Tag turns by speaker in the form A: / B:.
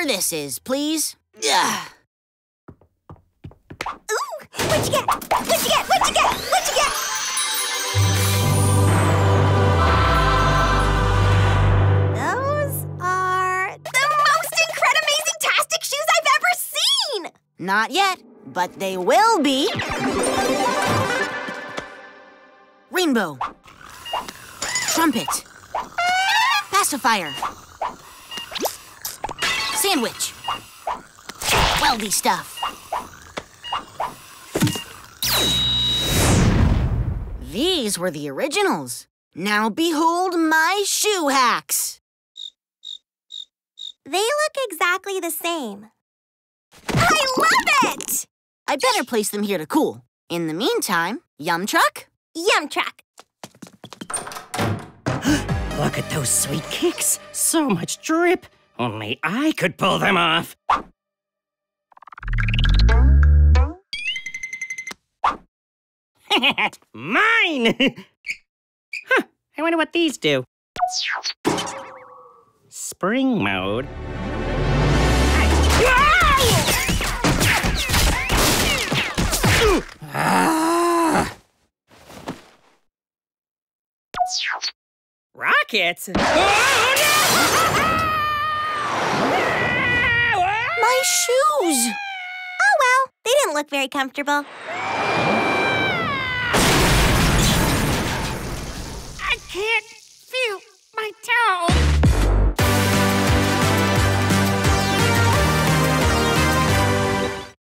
A: whatever this is, please. Ugh.
B: Ooh, what'd you get? What'd you get? What'd you get? What'd you get? Those are the most incredamazing-tastic shoes I've ever seen!
A: Not yet, but they will be. Rainbow. Trumpet. Pacifier. Sandwich. Weldy stuff. These were the originals. Now behold my shoe hacks.
B: They look exactly the same. I love it!
A: I better place them here to cool. In the meantime, Yum Truck?
B: Yum truck.
C: Look at those sweet kicks. So much drip. Only I could pull them off. Mine! huh, I wonder what these do. Spring mode. Ah! Rockets?
A: My shoes!
B: Oh well, they didn't look very comfortable.